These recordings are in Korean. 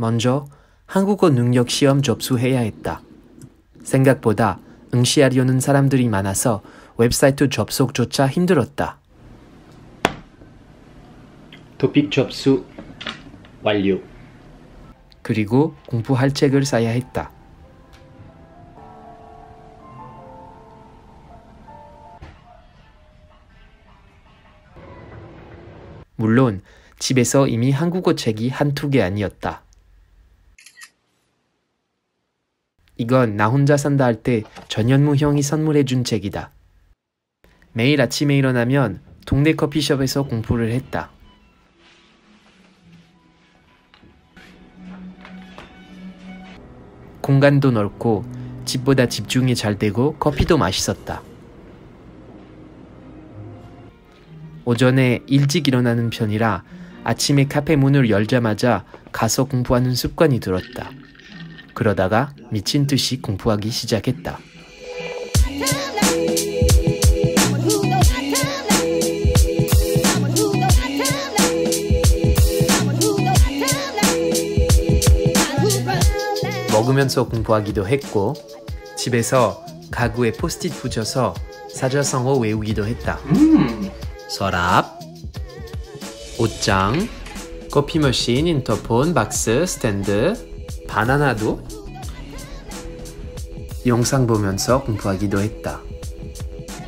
먼저 한국어 능력 시험 접수해야 했다. 생각보다 응시하려는 사람들이 많아서 웹사이트 접속조차 힘들었다. 토픽 접수 완료. 그리고 공부할 책을 사야 했다. 물론 집에서 이미 한국어 책이 한두 개 아니었다. 이건 나 혼자 산다 할 때 전현무 형이 선물해 준 책이다. 매일 아침에 일어나면 동네 커피숍에서 공부를 했다. 공간도 넓고 집보다 집중이 잘 되고 커피도 맛있었다. 오전에 일찍 일어나는 편이라 아침에 카페 문을 열자마자 가서 공부하는 습관이 들었다. 그러다가 미친 듯이 공부하기 시작했다. 먹으면서 공부하기도 했고 집에서 가구에 포스트잇 붙여서 사자성어 외우기도 했다. 음. 서랍, 옷장, 커피 머신, 인터폰, 박스, 스탠드, 바나나도 영상 보면서 공부하기도 했다.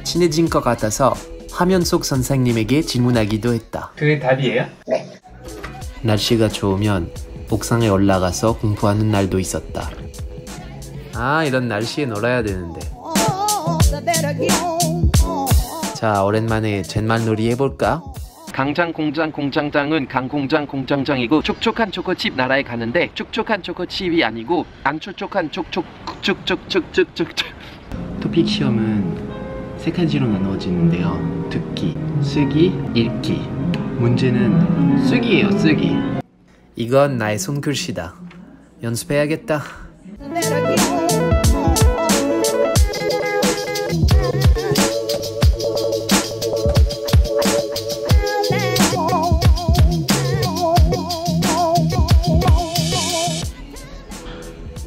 친해진 것 같아서 화면 속 선생님에게 질문하기도 했다. 그게 답이에요? 날씨가 좋으면 옥상에 올라가서 공부하는 날도 있었다. 아, 이런 날씨에 놀아야 되는데. 자, 오랜만에 젠말놀이 해볼까? 강장 공장 공장장은 강공장 공장장이고 촉촉한 초코칩 나라에 가는데 촉촉한 초코칩이 아니고 안 촉촉한 촉촉 촉촉촉촉촉촉 토픽 시험은 세 가지로 나누어지는데요. 듣기, 쓰기, 읽기. 문제는 쓰기예요, 쓰기. 이건 나의 손글씨다. 연습해야겠다.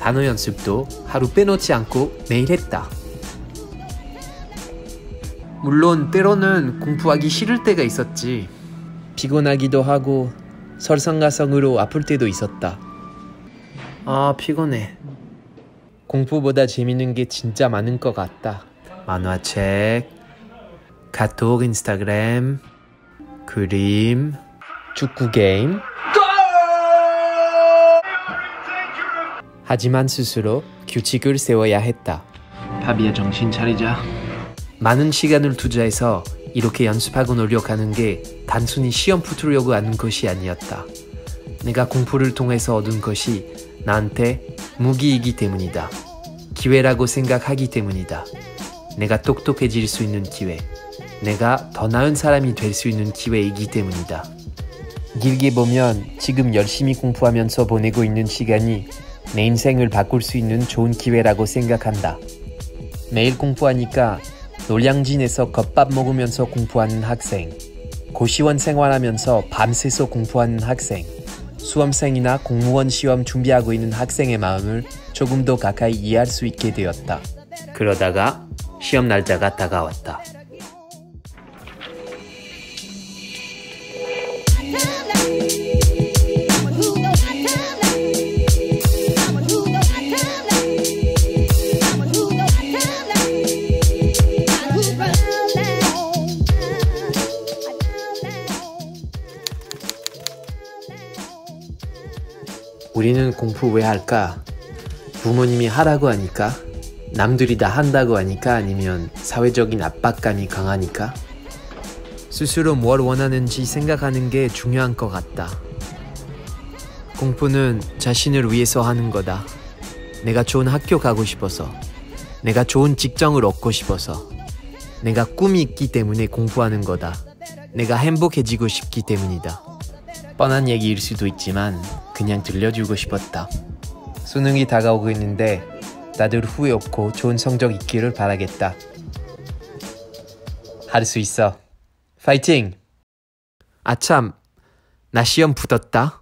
단어 연습도 하루 빼놓지 않고 매일 했다. 물론 때로는 공부하기 싫을 때가 있었지. 피곤하기도 하고 설상가성으로 아플 때도 있었다. 아, 피곤해. 공부보다 재밌는 게 진짜 많은 것 같다. 만화책, 카톡, 인스타그램, 그림, 축구 게임. 하지만 스스로 규칙을 세워야 했다. 밥이야 정신 차리자. 많은 시간을 투자해서 이렇게 연습하고 노력하는 게 단순히 시험 붙으려고 하는 것이 아니었다. 내가 공부를 통해서 얻은 것이 나한테 무기이기 때문이다. 기회라고 생각하기 때문이다. 내가 똑똑해질 수 있는 기회. 내가 더 나은 사람이 될 수 있는 기회이기 때문이다. 길게 보면 지금 열심히 공부하면서 보내고 있는 시간이 내 인생을 바꿀 수 있는 좋은 기회라고 생각한다. 매일 공부하니까 노량진에서 겉밥 먹으면서 공부하는 학생, 고시원 생활하면서 밤새서 공부하는 학생, 수험생이나 공무원 시험 준비하고 있는 학생의 마음을 조금 더 가까이 이해할 수 있게 되었다. 그러다가 시험 날짜가 다가왔다. 우리는 공부 왜 할까? 부모님이 하라고 하니까? 남들이 다 한다고 하니까? 아니면 사회적인 압박감이 강하니까? 스스로 뭘 원하는지 생각하는 게 중요한 것 같다. 공부는 자신을 위해서 하는 거다. 내가 좋은 학교 가고 싶어서. 내가 좋은 직장을 얻고 싶어서. 내가 꿈이 있기 때문에 공부하는 거다. 내가 행복해지고 싶기 때문이다. 뻔한 얘기일 수도 있지만 그냥 들려주고 싶었다. 수능이 다가오고 있는데 다들 후회 없고 좋은 성적 있기를 바라겠다. 할 수 있어. 파이팅! 아참, 나 시험 붙었다.